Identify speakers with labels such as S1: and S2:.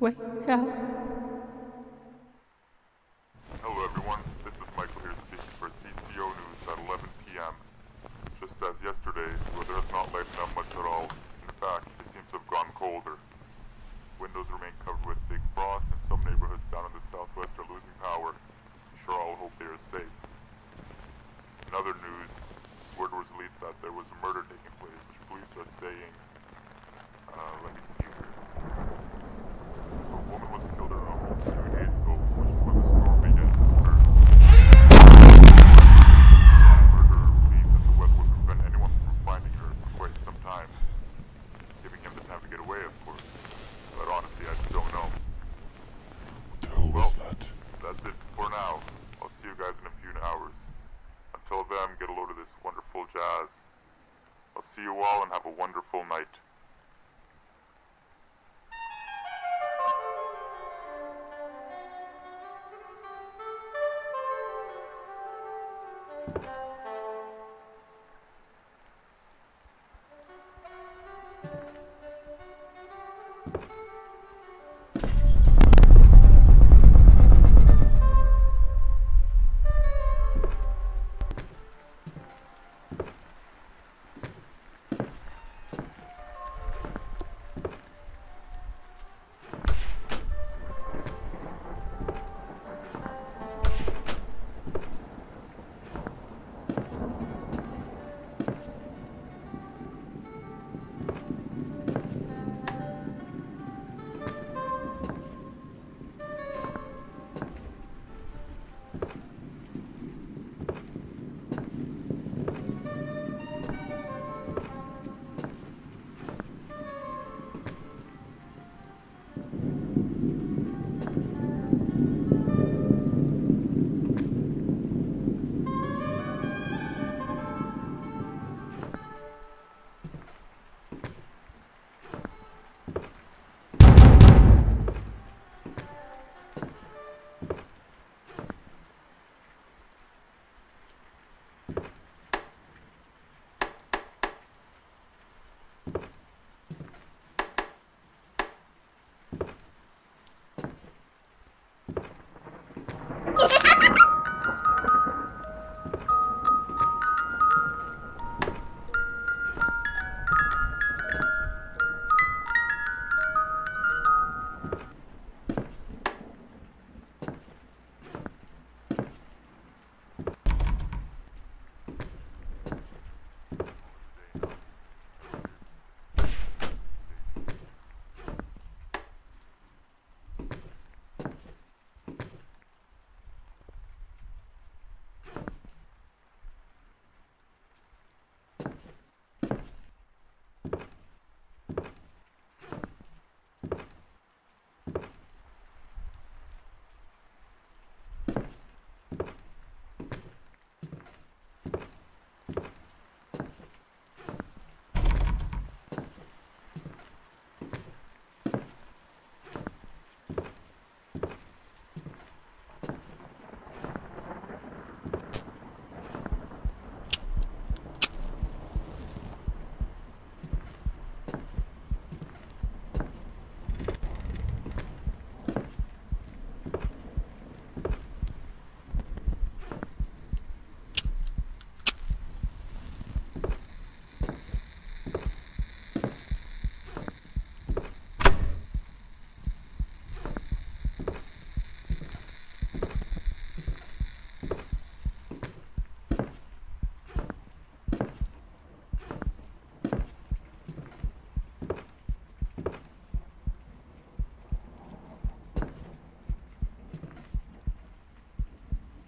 S1: Wake up.
S2: I'll see you all and have a wonderful night.